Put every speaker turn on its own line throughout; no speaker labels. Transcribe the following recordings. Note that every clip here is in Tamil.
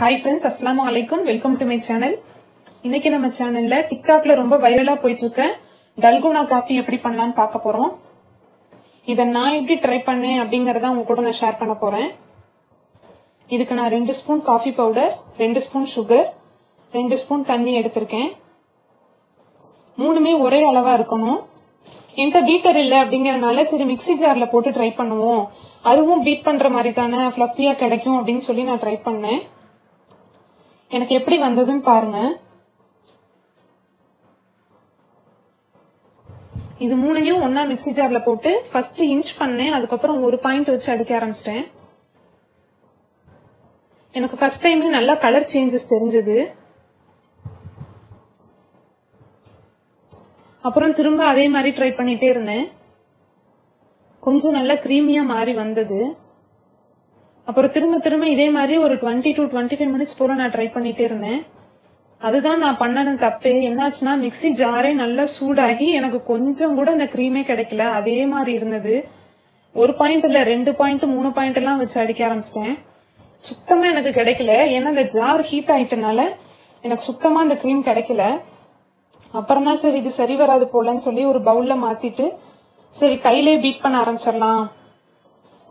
ஹாய் ஃப்ரெண்ட்ஸ் அஸ்ஸலாமு அலைக்கும் வெல்கம் டு மை சேனல் இன்னைக்கு நம்ம சேனல்ல டிக்டாக்ல ரொம்ப வைரலா போயிட்டு இருக்க டல்குனா காஃபி எப்படி பண்ணலாம்னு பார்க்க போறோம். இதை நான் எப்படி ட்ரை பண்ணேன் அப்படிங்கறத உங்க கூட நான் ஷேர் பண்ண போறேன். இதுக்கு நான் ரெண்டு ஸ்பூன் காஃபி பவுடர் ரெண்டு ஸ்பூன் சுகர் ரெண்டு ஸ்பூன் தண்ணி எடுத்திருக்கேன். மூணுமே ஒரே அளவா இருக்கணும். என்கிட்ட பீட்டர் இல்ல அப்படிங்கறதுனால சரி மிக்ஸி ஜார்ல போட்டு ட்ரை பண்ணுவோம். அதுவும் பீட் பண்ற மாதிரி தானே ஃபிளஃபியா கிடைக்கும் அப்படின்னு சொல்லி நான் ட்ரை பண்ணேன். எனக்கு எப்படி வந்ததுன்னு பாருங்க. இது மூணையும் ஒன்னா மிக்சி ஜார்ல போட்டு ஃபர்ஸ்ட் இன்ச் பண்ணேன் அதுக்கப்புறம் ஒரு பாயிண்ட் வச்சு அடிக்க ஆரம்பிச்சிட்டேன். எனக்கு ஃபர்ஸ்ட் டைம் நல்லா கலர் சேஞ்சஸ் தெரிஞ்சது. அப்புறம் திரும்ப அதே மாதிரி ட்ரை பண்ணிட்டே இருந்தேன். கொஞ்சம் நல்லா கிரீமியா மாறி வந்தது. அப்புறம் திரும்ப திரும்ப இதே மாதிரி ஒரு twenty to twenty five minutes போல நான் ட்ரை பண்ணிட்டே இருந்தேன். அதுதான் நான் பண்ணது தப்பே. என்னாச்சுன்னா மிக்ஸி ஜாரே நல்லா சூடாகி எனக்கு கொஞ்சம் கூட அந்த க்ரீமே கிடைக்கல. அதே மாதிரி இருந்தது. ஒரு பாயிண்ட் இல்ல ரெண்டு பாயிண்ட் மூணு பாயிண்ட் எல்லாம் வச்சு அடிக்க ஆரம்பிச்சிட்டேன். சுத்தமா எனக்கு கிடைக்கல. ஏன்னா அந்த ஜார் ஹீட் ஆயிட்டனால எனக்கு சுத்தமா அந்த க்ரீம் கிடைக்கல. அப்புறம் தான் சரி இது சரி வராது போலன்னு சொல்லி ஒரு பவுல்ல மாத்திட்டு சரி கையிலே பீட் பண்ண ஆரம்பிச்சிடலாம்.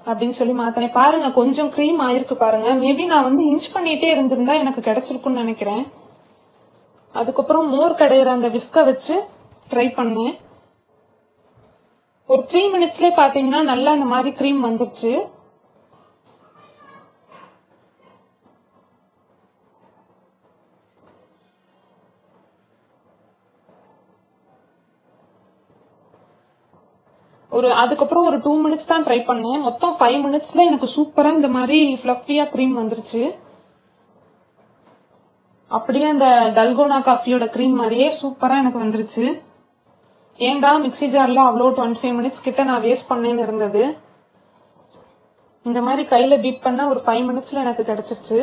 அப்படின்னு சொல்லி மாத்தினேன். பாருங்க கொஞ்சம் க்ரீம் ஆயிருக்கு பாருங்க. மேபி நான் வந்து இன்ச் பண்ணிட்டே இருந்திருந்தா எனக்கு கிடைச்சிருக்கும்னு நினைக்கிறேன். அதுக்கப்புறம் மோர் கடையிற அந்த விஸ்க வச்சு ட்ரை பண்ணேன். ஒரு த்ரீ மினிட்ஸ்லயே பாத்தீங்கன்னா நல்லா இந்த மாதிரி க்ரீம் வந்துருச்சு. ஒரு அதுக்கப்புறம் ஒரு டூ மினிட்ஸ் தான் ட்ரை பண்ணேன். மொத்தம் ஃபைவ் மினிட்ஸ்ல எனக்கு சூப்பரா இந்த மாதிரி ஃபிளஃபியா க்ரீம் வந்துருச்சு. அப்படியே அந்த டல்கோனா காஃபியோட க்ரீம் மாதிரியே சூப்பரா எனக்கு வந்துருச்சு. ஏண்டா மிக்ஸி ஜார்ல அவ்வளோ டுவெண்ட்டி ஃபைவ் மினிட்ஸ் கிட்ட நான் வேஸ்ட் பண்ணேன்னு இருந்தது. இந்த மாதிரி கையில பீட் பண்ண ஒரு ஃபைவ் மினிட்ஸ்ல எனக்கு கிடைச்சிருச்சு.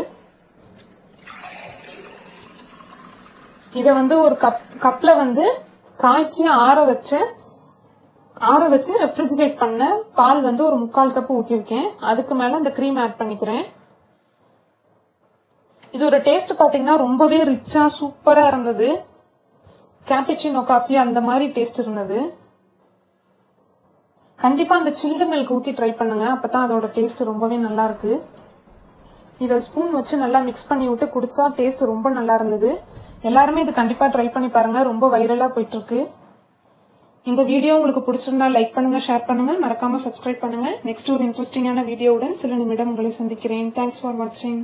இத வந்து ஒரு கப் கப்ல வந்து காய்ச்சி ஆற வச்சு ஆற வச்சு ரெஃப்ரிஜிரேட் பண்ண பால் வந்து ஒரு முக்கால் கப் ஊற்றிருக்கேன் அதுக்கு மேல இந்த க்ரீம் ஆட் பண்ணிக்கிறேன். இதோட டேஸ்ட் பாத்தீங்கன்னா ரொம்பவே ரிச்சா சூப்பரா இருந்தது. கேப்பிச்சினோ காஃபி அந்த மாதிரி டேஸ்ட் இருந்தது. கண்டிப்பா அந்த சில்டு மில்க் ஊத்தி ட்ரை பண்ணுங்க. அப்பதான் அதோட டேஸ்ட் ரொம்பவே நல்லா இருக்கு. இத ஸ்பூன் வச்சு நல்லா மிக்ஸ் பண்ணி விட்டு குடிச்சா டேஸ்ட் ரொம்ப நல்லா இருந்தது. எல்லாருமே இது கண்டிப்பா ட்ரை பண்ணி பாருங்க. ரொம்ப வைரலா போயிட்டு இருக்கு. இந்த வீடியோ உங்களுக்கு பிடிச்சிருந்தா லைக் பண்ணுங்க ஷேர் பண்ணுங்க. மறக்காம சப்ஸ்கிரைப் பண்ணுங்க. நெக்ஸ்ட் ஒரு இன்ட்ரெஸ்டிங்கான வீடியோவுடன் சில நிமிடம் உங்களை சந்திக்கிறேன். தேங்க்ஸ் ஃபார் வாட்சிங்